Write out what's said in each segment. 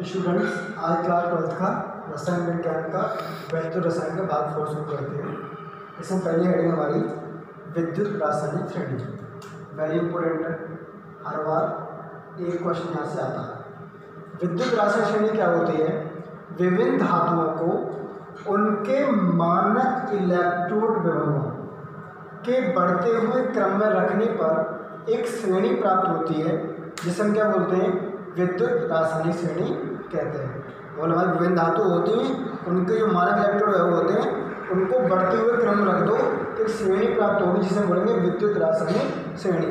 Students आज class twelfth का, रसायन विज्ञान का वैद्युत रसायन का भाग फोर शुरू करते हैं। इसमें पहली हेडिंग हमारी, विद्युत रासायनिक श्रेणी। वेरी इंपॉर्टेंट है। हर बार एक क्वेश्चन यहाँ से आता है। विद्युत रासायनिक श्रेणी क्या होती है? विभिन्न धातुओं को उनके मानक इलेक्ट्रोड विभवों के बढ़ते हुए क्रम में रखने पर एक श्रेणी प्राप्त होती है, जिसे हम क्या बोलते हैं? विद्युत रासायनिक श्रेणी कहते हैं। बोले भाई, विभिन्न धातु होती हैं, उनके जो मानक इलेक्ट्रोड है वो होते हैं। उनको बढ़ते हुए क्रम में रख दो तो एक श्रेणी प्राप्त होगी, जिसे बोलेंगे विद्युत रासायनिक श्रेणी।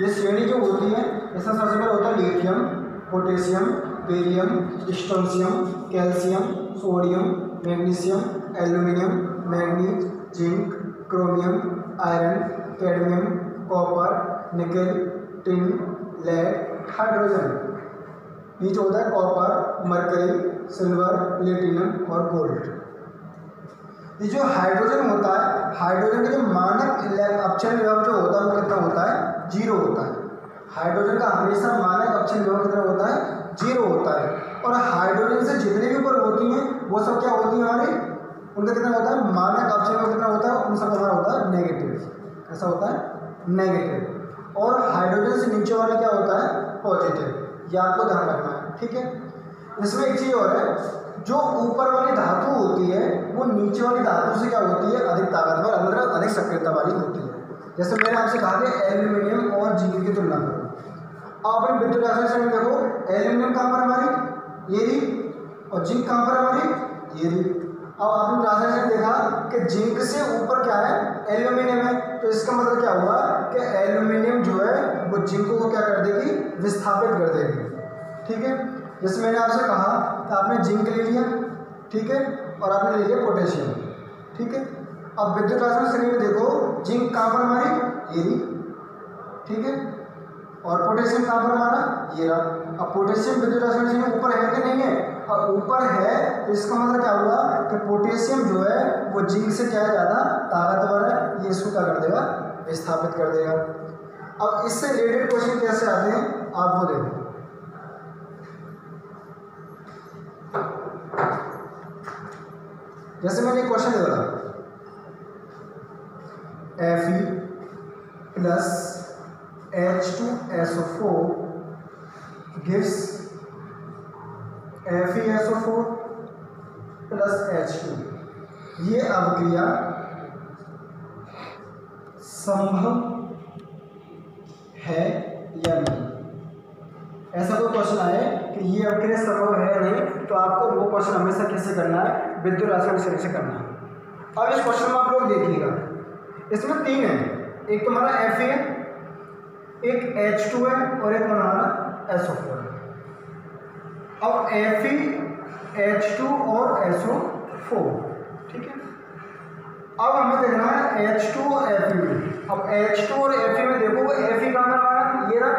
ये श्रेणी जो होती है, इसमें सबसे पहले होता है lithium, potassium, barium, strontium, calcium, sodium, magnesium, aluminium, manganese, zinc, chromium, iron, cadmium, copper, nickel, tin, lead, hydrogen. जो होता है कॉपर मरकरी सिल्वर प्लेटिनम और गोल्ड ये जो हाइड्रोजन होता है हाइड्रोजन का जो मानक अपचन विभव जो होता है, वो कितना होता है? ज़ीरो होता है. हाइड्रोजन का हमेशा मानक अपचन विभव कितना होता है? ज़ीरो होता है. और हाइड्रोजन से जितने भी ऊपर होती हैं, वो सब क्या होती हैं हमारे? उनका कितना होता है? मानक अपचन विभव कितना होता है? उन सब हमारा होता है नेगेटिव ऐसा होता है? नेगेटिव और हाइड्रोजन से नीचे वाला क्या होता है? पॉजिटिव ये आपको ध्यान रखना ठीक है? इसमें एक चीज़ और है, जो ऊपर वाली धातु होती है, वो नीचे वाली धातु से क्या होती है? अधिक ताकतवर अंदर अधिक सक्रियता वाली होती है। जैसे मैंने आपसे कहा कि एल्यूमिनियम और जिंक की तुलना करो। अब अपने विद्युत में देखो, एल्यूमिनियम कहाँ पर हमारी? ये रही, और जिंक कहाँ पर हमारी? ये रही। अब आपने रासायनिक देखा कि जिंक से ऊपर क्या है? एल्यूमिनियम है। तो इसका मतलब क्या हुआ कि एल्यूमिनियम जो है, वो जिंक को क्या कर देगी? विस्थापित कर देगी। ठीक है? जैसे मैंने आपसे कहा कि आपने जिंक ले लिया, ठीक है? और आपने ले लिया पोटेशियम, ठीक है? अब विद्युत रासायनिक श्रेणी में देखो, जिंक कहाँ पर हमारी? ये ठीक है? और पोटेशियम कहाँ पर हमारा? ये रहा। अब पोटेशियम विद्युत रासायनिक श्रेणी ऊपर है कि नहीं है? और ऊपर है तो इसका मतलब क्या हुआ कि पोटेशियम जो है, वो जिंक से क्या ज़्यादा ताकतवर है। ये इसको क्या कर देगा? विस्थापित कर देगा। अब इससे रिलेटेड क्वेश्चन कैसे आते हैं? आप वो देखो। जैसे मैंने क्वेश्चन दिया। F E plus H two S O four gives F E S O four plus H two ये अवक्रिया संभव है या नहीं? ऐसा कोई क्वेश्चन आए कि ये अवक्रिया संभव है नहीं तो आपको वो क्वेश्चन हमेशा कैसे करना है? विद्युत रासायनिक श्रेणी से करना। अब इस क्वेश्चन में आप लोग देखिएगा। इसमें तीन है। एक तुम्हारा एफ़ है एक एच टू है और एक हमारा एस ओ फोर है। अब एफ़ ई एच टू और एस ओ फोर ठीक है? अब हमें देखना है एच टू और एफ़ ई अब एच टू और एफ़ में देखो एफ़ ई पर हमारा ये रहा।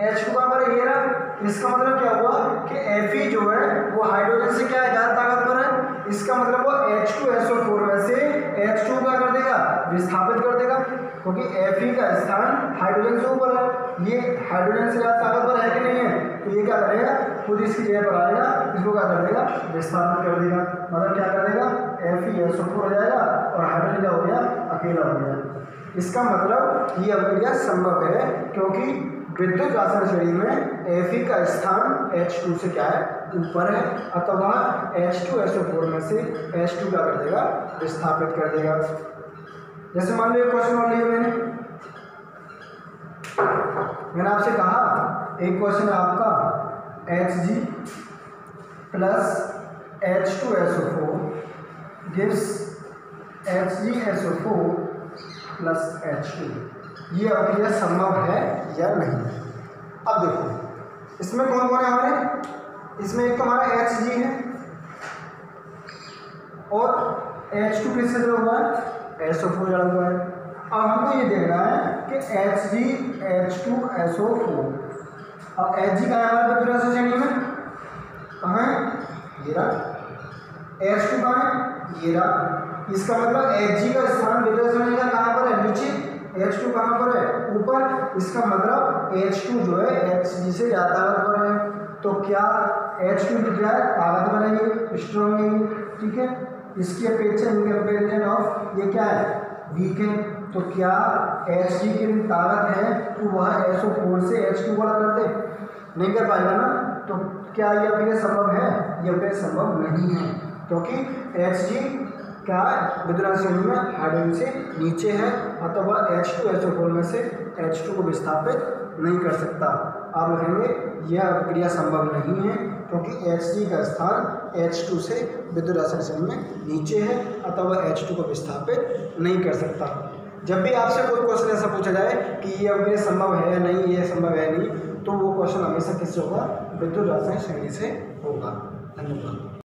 एच टू कहाँ पर ये रहा। इसका मतलब क्या हुआ कि एफ़ ई जो है, वो हाइड्रोजन से क्या है? ज़्यादा ताकतवर है। इसका मतलब वो H two S O four में से एच टू क्या कर देगा? विस्थापित कर देगा, क्योंकि ई का स्थान हाइड्रोजन से ऊपर है। ये हाइड्रोजन से ज़्यादा ताकतवर है कि नहीं है? तो ये क्या करेगा खुद इसकी जगह पर आएगा इसको क्या कर देगा? विस्थापित कर देगा। मतलब क्या कर देगा? F E S O four हो जाएगा और हाइड्रोजन क्या हो गया? अकेला हो गया। इसका मतलब ये अवक्रिया संभव है, क्योंकि विद्युत रासायनिक श्रेणी में एफ़ का स्थान एच टू से क्या है? ऊपर है अथवा H two S O four में से एच टू क्या कर देगा? विस्थापित कर देगा। जैसे मान लो क्वेश्चन और लिया मैंने। मैंने आपसे कहा, एक क्वेश्चन है आपका H G plus H two S O four gives H G S O four plus H two ये अवक्रिया संभव है या नहीं? अब देखो, इसमें कौन कौन है हमारे? इसमें एक तो हमारा एच जी है और एच टू किससे जुड़ा हुआ है? एस ओ फोर जुड़ा हुआ है। अब हमको ये देखना है कि H G H two S O four अब एच जी का है हमारे विद्युत श्रेणी में। कहाँ है? ये एच टू कहाँ है? ये इसका मतलब एच जी का स्थान विद्युत रासायनिक का कहाँ पर है? कहाँ पर है? ऊपर। इसका मतलब एच टू जो है एच जी से ज़्यादा ताकतवर है। तो क्या एच टू क्या है? ताकत बनेगी स्ट्रॉन्ग है ठीक है? इसकी अपेक्षा इन कंपेरिजन ऑफ़ ये क्या है? वीक है। तो क्या एच डी की ताकत है? तो वह एस ओ फोर से एच टू वाला कर दे। नहीं कर पाएगा ना? तो क्या ये अपने संभव है? ये अपने संभव नहीं है। क्योंकि एच जी क्या विद्युत श्रेणी में हाइड्रोजन से नीचे है, अथवा एच टू एच में से एच टू को विस्थापित नहीं कर सकता। आप लिखेंगे, यह अभिक्रिया संभव नहीं है, क्योंकि एच जी का स्थान एच टू से विद्युत रासायनिक श्रेणी में नीचे है, अथवा एच टू को विस्थापित नहीं कर सकता। जब भी आपसे कोई क्वेश्चन ऐसा पूछा जाए कि ये अभिक्रिया संभव है या नहीं, ये संभव है नहीं तो वो क्वेश्चन हमेशा किससे होगा? विद्युत रासायनिक श्रेणी से होगा। धन्यवाद।